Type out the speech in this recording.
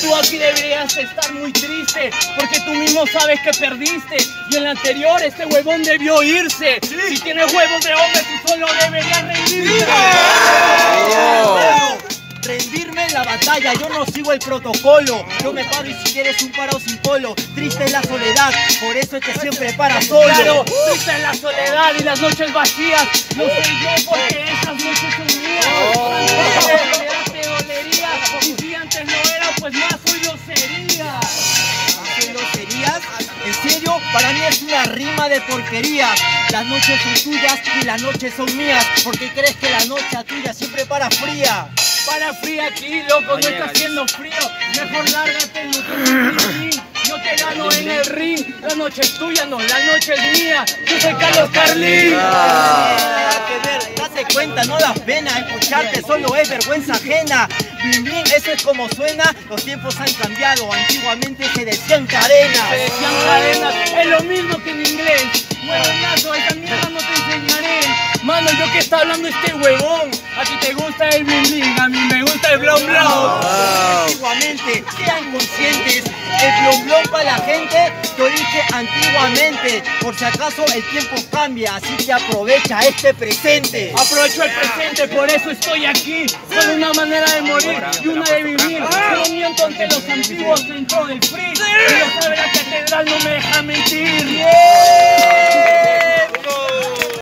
Tú aquí deberías estar muy triste, porque tú mismo sabes que perdiste. Y en la anterior este huevón debió irse. Si tienes huevos de hombre, tú solo deberías rendirte. Rendirme en la batalla, yo no sigo el protocolo. Yo me paro y si quieres un paro sin polo. Triste es la soledad, por eso es que siempre para solo. Claro, triste en la soledad y las noches vacías. No soy yo porque es una rima de porquería. Las noches son tuyas y las noches son mías. Porque crees que la noche a tuya siempre para fría. Para frío aquí, loco, no está haciendo frío. Mejor lárgate, no Yo te gano en el ring. La noche es tuya, no, la noche es mía. Yo soy Carlos Carlín. Date cuenta, no da pena escucharte, solo es vergüenza ajena. Blim, eso es como suena, los tiempos han cambiado, antiguamente se decían cadenas. Se decían cadenas, es lo mismo que en inglés. Huevonazo, esa mierda no te enseñaré. Mano, yo que está hablando este huevón. A ti te gusta el bling, a mí me gusta el blon blon. Antiguamente, sean conscientes, la gente, yo dije antiguamente, por si acaso el tiempo cambia, así que aprovecha este presente. Aprovecho el presente, por eso estoy aquí. Solo una manera de morir y una de vivir. Solo miento ante los antiguos dentro del free. Y sabe la catedral, no me deja mentir.